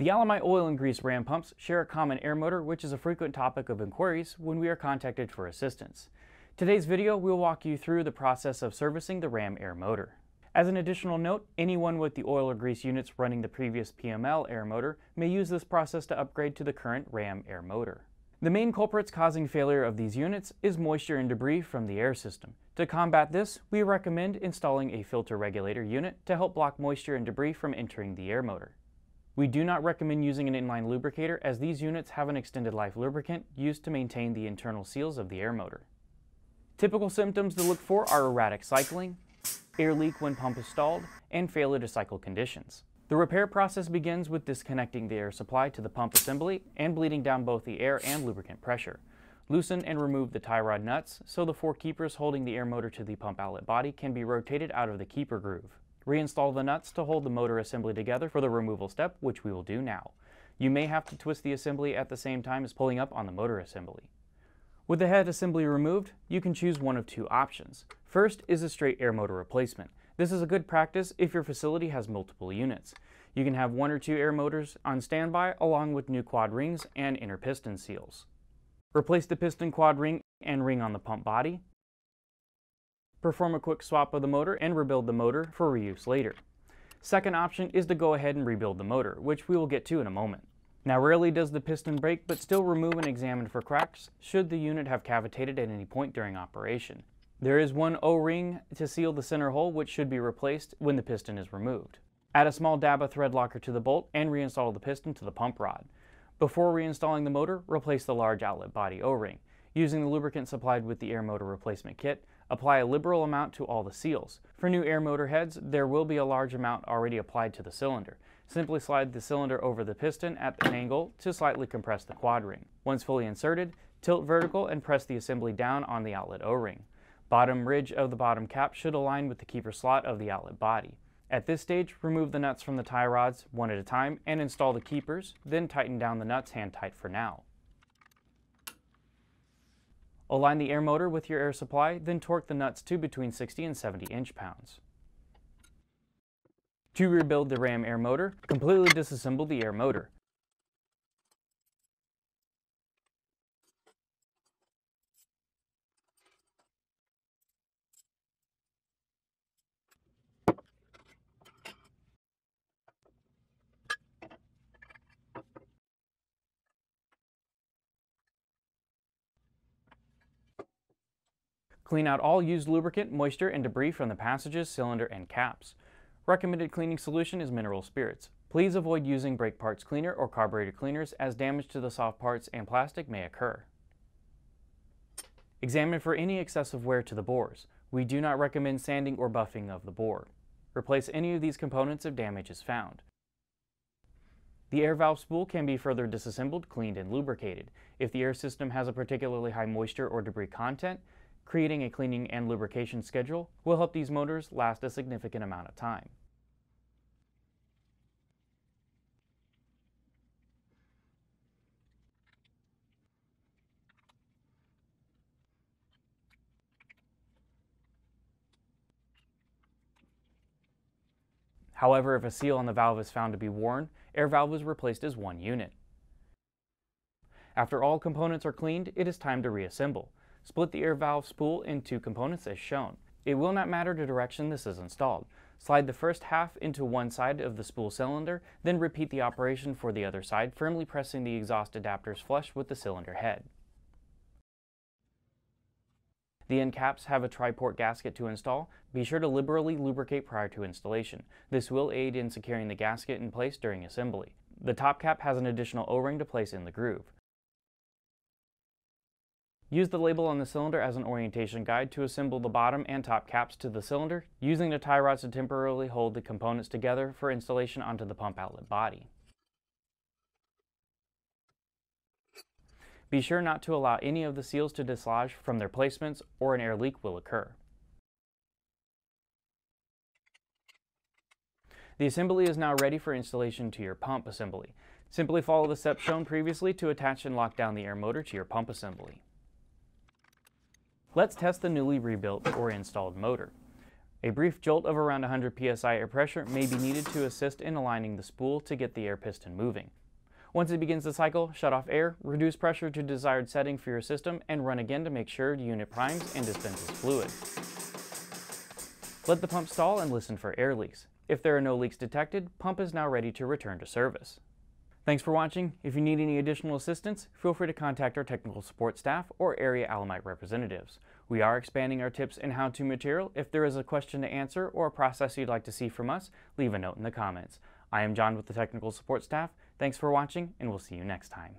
The Alemite oil and grease ram pumps share a common air motor which is a frequent topic of inquiries when we are contacted for assistance. Today's video will walk you through the process of servicing the ram air motor. As an additional note, anyone with the oil or grease units running the previous PML air motor may use this process to upgrade to the current RAM air motor. The main culprits causing failure of these units is moisture and debris from the air system. To combat this, we recommend installing a filter regulator unit to help block moisture and debris from entering the air motor. We do not recommend using an inline lubricator as these units have an extended life lubricant used to maintain the internal seals of the air motor. Typical symptoms to look for are erratic cycling, air leak when pump is stalled, and failure to cycle conditions. The repair process begins with disconnecting the air supply to the pump assembly and bleeding down both the air and lubricant pressure. Loosen and remove the tie rod nuts so the four keepers holding the air motor to the pump outlet body can be rotated out of the keeper groove. Reinstall the nuts to hold the motor assembly together for the removal step, which we will do now. You may have to twist the assembly at the same time as pulling up on the motor assembly. With the head assembly removed, you can choose one of two options. First is a straight air motor replacement. This is a good practice if your facility has multiple units. You can have one or two air motors on standby along with new quad rings and inner piston seals. Replace the piston quad ring and ring on the pump body, perform a quick swap of the motor and rebuild the motor for reuse later. Second option is to go ahead and rebuild the motor, which we will get to in a moment. Now rarely does the piston break, but still remove and examine for cracks should the unit have cavitated at any point during operation. There is one O-ring to seal the center hole which should be replaced when the piston is removed. Add a small dab of thread locker to the bolt and reinstall the piston to the pump rod. Before reinstalling the motor, replace the large outlet body O-ring. Using the lubricant supplied with the air motor replacement kit, Apply a liberal amount to all the seals. For new air motor heads, there will be a large amount already applied to the cylinder. Simply slide the cylinder over the piston at an angle to slightly compress the quad ring. Once fully inserted, tilt vertical and press the assembly down on the outlet O-ring. Bottom ridge of the bottom cap should align with the keeper slot of the outlet body. At this stage, remove the nuts from the tie rods one at a time and install the keepers, then tighten down the nuts hand tight for now. Align the air motor with your air supply, then torque the nuts to between 60 and 70 inch-pounds. To rebuild the RAM air motor, completely disassemble the air motor. Clean out all used lubricant, moisture, and debris from the passages, cylinder, and caps. Recommended cleaning solution is mineral spirits. Please avoid using brake parts cleaner or carburetor cleaners as damage to the soft parts and plastic may occur. Examine for any excessive wear to the bores. We do not recommend sanding or buffing of the bore. Replace any of these components if damage is found. The air valve spool can be further disassembled, cleaned, and lubricated. If the air system has a particularly high moisture or debris content, Creating a cleaning and lubrication schedule will help these motors last a significant amount of time. However, if a seal on the valve is found to be worn, air valve is replaced as one unit. After all components are cleaned, it is time to reassemble. Split the air valve spool into components as shown. It will not matter the direction this is installed. Slide the first half into one side of the spool cylinder, then repeat the operation for the other side, firmly pressing the exhaust adapters flush with the cylinder head. The end caps have a tri-port gasket to install. Be sure to liberally lubricate prior to installation. This will aid in securing the gasket in place during assembly. The top cap has an additional O-ring to place in the groove. Use the label on the cylinder as an orientation guide to assemble the bottom and top caps to the cylinder, using the tie rods to temporarily hold the components together for installation onto the pump outlet body. Be sure not to allow any of the seals to dislodge from their placements or an air leak will occur. The assembly is now ready for installation to your pump assembly. Simply follow the steps shown previously to attach and lock down the air motor to your pump assembly. Let's test the newly rebuilt or installed motor. A brief jolt of around 100 psi air pressure may be needed to assist in aligning the spool to get the air piston moving. Once it begins the cycle, shut off air, reduce pressure to desired setting for your system, and run again to make sure the unit primes and dispenses fluid. Let the pump stall and listen for air leaks. If there are no leaks detected, pump is now ready to return to service. Thanks for watching. If you need any additional assistance, feel free to contact our technical support staff or area Alemite representatives. We are expanding our tips and how-to material. If there is a question to answer or a process you'd like to see from us, leave a note in the comments. I am John with the technical support staff. Thanks for watching, and we'll see you next time.